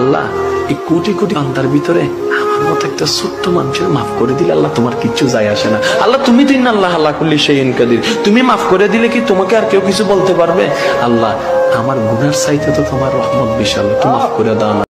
আল্লাহ, এই কোটি কোটি আন্তার ভিতরে আমার মতো একটা ছোট্ট মানুষের মাফ করে দিলে আল্লাহ তোমার কিচ্ছু যায় আসে না। আল্লাহ, তুমি দিন আল্লাহ আল্লাহ করলি সেই ইনকাদির তুমি মাফ করে দিলে কি তোমাকে আর কেউ কিছু বলতে পারবে? আল্লাহ, আমার গুনার চাইতে তো তোমার রহমত বিশাল তো মাফ করে দাও না।